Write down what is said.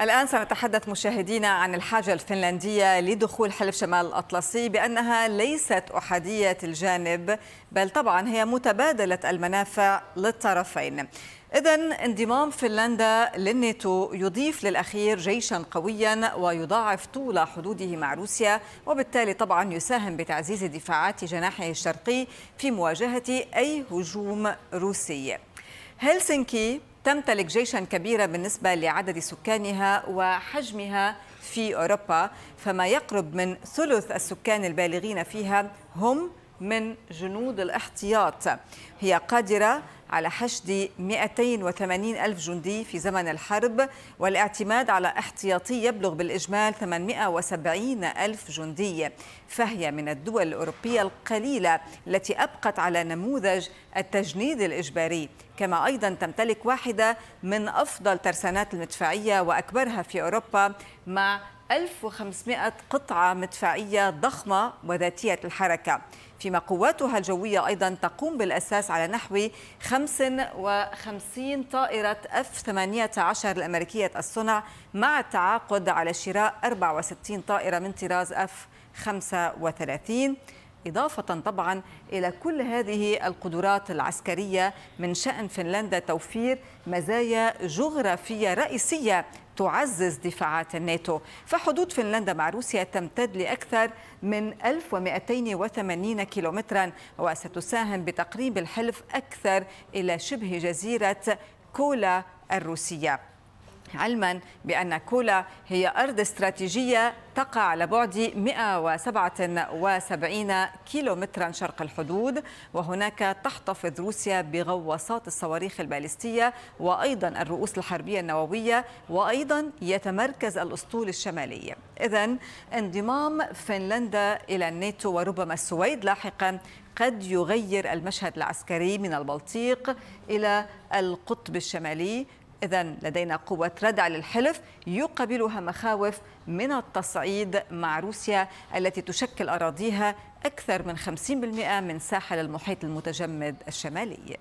الآن سنتحدث مشاهدينا عن الحاجة الفنلندية لدخول حلف شمال الأطلسي بأنها ليست أحادية الجانب بل طبعا هي متبادلة المنافع للطرفين. إذا انضمام فنلندا للناتو يضيف للأخير جيشا قويا ويضاعف طول حدوده مع روسيا وبالتالي طبعا يساهم بتعزيز دفاعات جناحه الشرقي في مواجهة أي هجوم روسي. هلسنكي تمتلك جيشا كبيرا بالنسبة لعدد سكانها وحجمها في أوروبا فما يقرب من ثلث السكان البالغين فيها هم من جنود الاحتياط. هي قادرة على حشد 280 ألف جندي في زمن الحرب والاعتماد على احتياطي يبلغ بالإجمال 870 ألف جندي. فهي من الدول الأوروبية القليلة التي أبقت على نموذج التجنيد الإجباري. كما أيضا تمتلك واحدة من أفضل ترسانات المدفعية وأكبرها في أوروبا مع 1500 قطعة مدفعية ضخمة وذاتية الحركة. فيما قواتها الجوية أيضا تقوم بالأساس على نحو 55 طائرة F-18 الأمريكية الصنع مع التعاقد على شراء 64 طائرة من طراز F-35 إضافة طبعا إلى كل هذه القدرات العسكرية من شأن فنلندا توفير مزايا جغرافية رئيسية تعزز دفاعات الناتو. فحدود فنلندا مع روسيا تمتد لأكثر من 1280 كيلومترا وستساهم بتقريب الحلف أكثر إلى شبه جزيرة كولا الروسية. علما بأن كولا هي أرض استراتيجية تقع على بعد 177 كيلومترا شرق الحدود وهناك تحتفظ روسيا بغواصات الصواريخ البالستية وأيضا الرؤوس الحربية النووية وأيضا يتمركز الأسطول الشمالي. إذا انضمام فنلندا إلى الناتو وربما السويد لاحقا قد يغير المشهد العسكري من البلطيق إلى القطب الشمالي إذا لدينا قوة ردع للحلف يقابلها مخاوف من التصعيد مع روسيا التي تشكل أراضيها أكثر من 50% من ساحل المحيط المتجمد الشمالي.